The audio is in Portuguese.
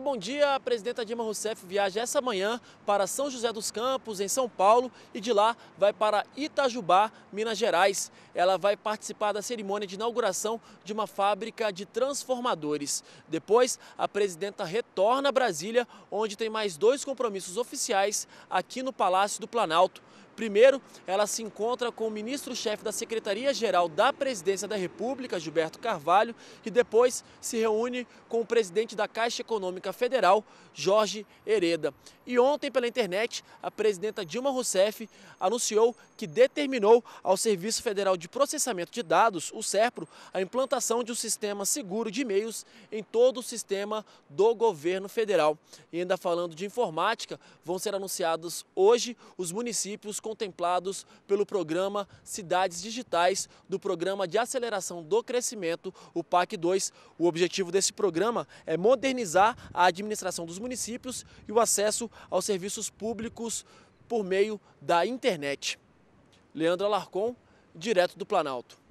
bom dia. A presidenta Dilma Rousseff viaja essa manhã para São José dos Campos, em São Paulo, e de lá vai para Itajubá, Minas Gerais. Ela vai participar da cerimônia de inauguração de uma fábrica de transformadores. Depois, a presidenta retorna a Brasília, onde tem mais dois compromissos oficiais aqui no Palácio do Planalto. Primeiro, ela se encontra com o ministro-chefe da Secretaria-Geral da Presidência da República, Gilberto Carvalho, e depois se reúne com o presidente da Caixa Econômica Federal, Jorge Hereda. E ontem, pela internet, a presidenta Dilma Rousseff anunciou que determinou ao Serviço Federal de Processamento de Dados, o SERPRO, a implantação de um sistema seguro de e-mails em todo o sistema do governo federal. E ainda falando de informática, vão ser anunciados hoje os municípios contemplados pelo programa Cidades Digitais, do Programa de Aceleração do Crescimento, o PAC 2. O objetivo desse programa é modernizar a administração dos municípios e o acesso aos serviços públicos por meio da internet. Leandro Alarcon, direto do Planalto.